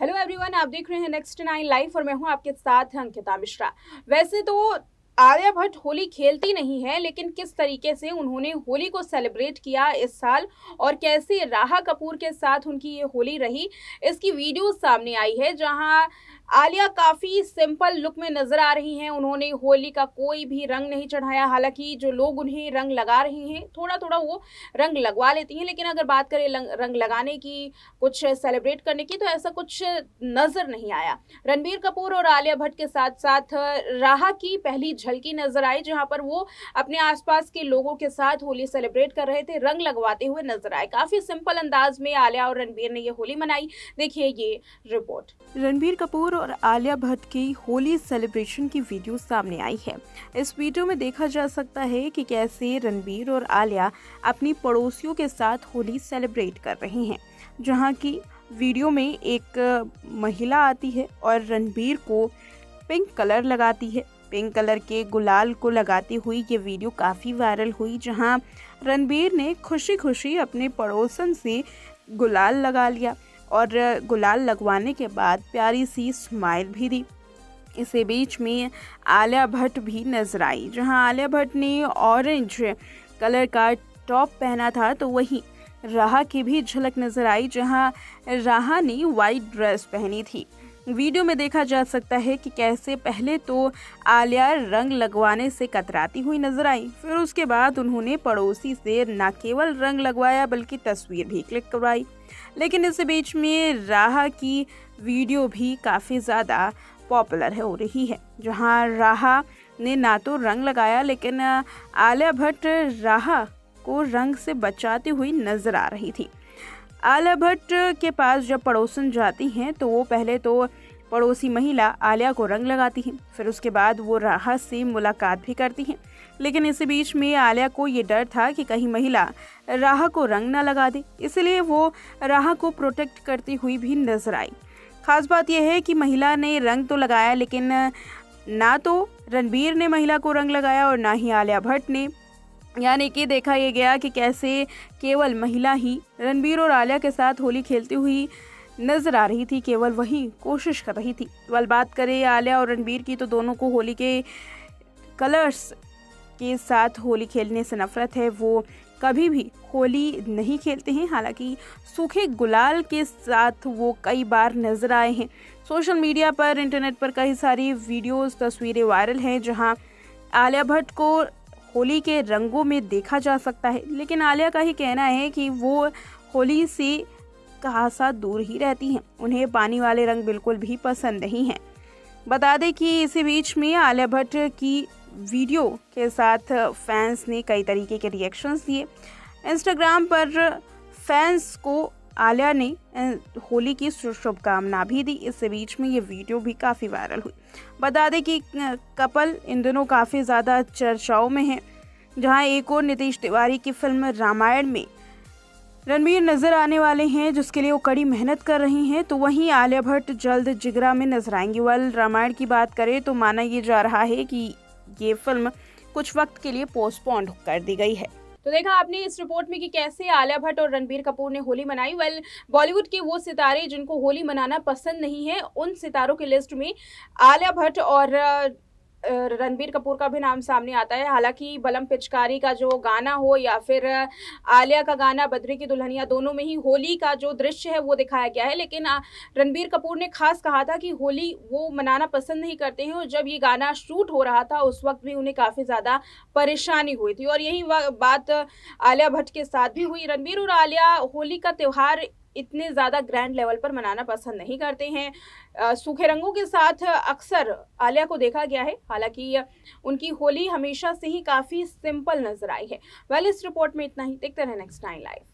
Hello everyone आप देख रहे हैं नेक्स्ट नाइन लाइफ और मैं हूँ आपके साथ अंकिता मिश्रा। वैसे तो आर्या भट्ट होली खेलती नहीं है, लेकिन किस तरीके से उन्होंने होली को सेलिब्रेट किया इस साल और कैसे राहा कपूर के साथ उनकी ये होली रही, इसकी वीडियो सामने आई है, जहाँ आलिया काफ़ी सिंपल लुक में नज़र आ रही हैं। उन्होंने होली का कोई भी रंग नहीं चढ़ाया। हालाँकि जो लोग उन्हें रंग लगा रहे हैं थोड़ा थोड़ा वो रंग लगवा लेती हैं। लेकिन अगर बात करें रंग लगाने की, कुछ सेलिब्रेट करने की तो ऐसा कुछ नज़र नहीं आया। रणबीर कपूर और आलिया भट्ट के साथ साथ राहा की पहली झलकी नज़र आई, जहाँ पर वो अपने आसपास के लोगों के साथ होली सेलिब्रेट कर रहे थे। रंग लगवाते हुए नज़र आए। काफ़ी सिंपल अंदाज में आलिया और रणबीर ने ये होली मनाई। देखिए ये रिपोर्ट रणबीर कपूर और आलिया भट्ट की होली सेलिब्रेशन की वीडियो सामने आई है। इस वीडियो में देखा जा सकता है कि कैसे रणबीर और आलिया अपनी पड़ोसियों के साथ होली सेलिब्रेट कर रहे हैं, जहाँ की वीडियो में एक महिला आती है और रणबीर को पिंक कलर लगाती है। पिंक कलर के गुलाल को लगाती हुई ये वीडियो काफ़ी वायरल हुई, जहाँ रणबीर ने खुशी खुशी अपने पड़ोसन से गुलाल लगा लिया। और गुलाल लगवाने के बाद प्यारी सी स्माइल भी दी। इसी बीच में आलिया भट्ट भी नज़र आई, जहाँ आलिया भट्ट ने ऑरेंज कलर का टॉप पहना था तो वहीं राहा की भी झलक नज़र आई, जहाँ राहा ने वाइट ड्रेस पहनी थी। वीडियो में देखा जा सकता है कि कैसे पहले तो आलिया रंग लगवाने से कतराती हुई नज़र आई। फिर उसके बाद उन्होंने पड़ोसी से न केवल रंग लगवाया, बल्कि तस्वीर भी क्लिक करवाई। लेकिन इस बीच में राह की वीडियो भी काफ़ी ज़्यादा पॉपुलर है रही है, जहाँ राहा ने ना तो रंग लगाया, लेकिन आलिया भट्ट राहा को रंग से बचाती हुई नज़र आ रही थी। आलिया भट्ट के पास जब पड़ोसन जाती हैं तो वो पहले तो पड़ोसी महिला आलिया को रंग लगाती हैं, फिर उसके बाद वो राहा से मुलाकात भी करती हैं। लेकिन इसी बीच में आलिया को ये डर था कि कहीं महिला राह को रंग ना लगा दे, इसलिए वो राह को प्रोटेक्ट करती हुई भी नज़र आई। खास बात यह है कि महिला ने रंग तो लगाया, लेकिन ना तो रणबीर ने महिला को रंग लगाया और ना ही आलिया भट्ट ने। यानी कि देखा यह गया कि कैसे केवल महिला ही रणबीर और आलिया के साथ होली खेलती हुई नज़र आ रही थी, केवल वही कोशिश कर रही थी। वल बात करें आलिया और रणबीर की तो दोनों को होली के कलर्स के साथ होली खेलने से नफरत है। वो कभी भी होली नहीं खेलते हैं, हालाँकि सूखे गुलाल के साथ वो कई बार नज़र आए हैं। सोशल मीडिया पर, इंटरनेट पर कई सारी वीडियोस, तस्वीरें वायरल हैं, जहाँ आलिया भट्ट को होली के रंगों में देखा जा सकता है। लेकिन आलिया का ही कहना है कि वो होली से सा दूर ही रहती हैं। उन्हें पानी वाले रंग बिल्कुल भी पसंद नहीं हैं। बता दें कि इसी बीच में आलिया भट्ट की वीडियो के साथ फैंस ने कई तरीके के रिएक्शंस दिए। इंस्टाग्राम पर फैंस को आलिया ने होली की शुभकामना भी दी। इस बीच में ये वीडियो भी काफ़ी वायरल हुई। बता दें कि कपल इन दिनों काफ़ी ज़्यादा चर्चाओं में है, जहाँ एक और नीतीश तिवारी की फ़िल्म रामायण में रणवीर नज़र आने वाले हैं, जिसके लिए वो कड़ी मेहनत कर रही हैं। तो वहीं आलिया भट्ट जल्द जिगरा में नज़र आएँगी। वल, रामायण की बात करें तो माना ये जा रहा है कि ये फ़िल्म कुछ वक्त के लिए पोस्टपोन्ड कर दी गई है। तो देखा आपने इस रिपोर्ट में कि कैसे आलिया भट्ट और रणबीर कपूर ने होली मनाई। वेल बॉलीवुड के वो सितारे जिनको होली मनाना पसंद नहीं है, उन सितारों की लिस्ट में आलिया भट्ट और रणबीर कपूर का भी नाम सामने आता है। हालाँकि बलम पिचकारी का जो गाना हो या फिर आलिया का गाना, बद्री की दुल्हनिया दोनों में ही होली का जो दृश्य है वो दिखाया गया है। लेकिन रणबीर कपूर ने खास कहा था कि होली वो मनाना पसंद नहीं करते हैं और जब ये गाना शूट हो रहा था, उस वक्त भी उन्हें काफ़ी ज़्यादा परेशानी हुई थी। और यही बात आलिया भट्ट के साथ भी हुई। रणबीर और आलिया होली का त्यौहार इतने ज़्यादा ग्रैंड लेवल पर मनाना पसंद नहीं करते हैं। सूखे रंगों के साथ अक्सर आलिया को देखा गया है। हालाँकि उनकी होली हमेशा से ही काफ़ी सिंपल नज़र आई है। वेल इस रिपोर्ट में इतना ही। देखते रहे नेक्स्ट टाइम लाइव